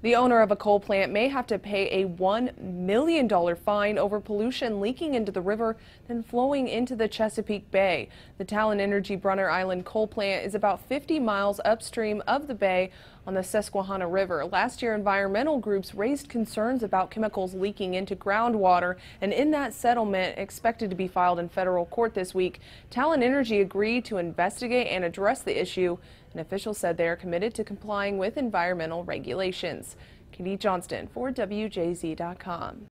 The owner of a coal plant may have to pay a $1 million fine over pollution leaking into the river then flowing into the Chesapeake Bay. The Talen Energy Brunner Island coal plant is about 50 miles upstream of the bay on the Susquehanna River. Last year, environmental groups raised concerns about chemicals leaking into groundwater, and in that settlement expected to be filed in federal court this week, Talen Energy agreed to investigate and address the issue. An official said they are committed to complying with environmental regulations. Katie Johnston for WJZ.com.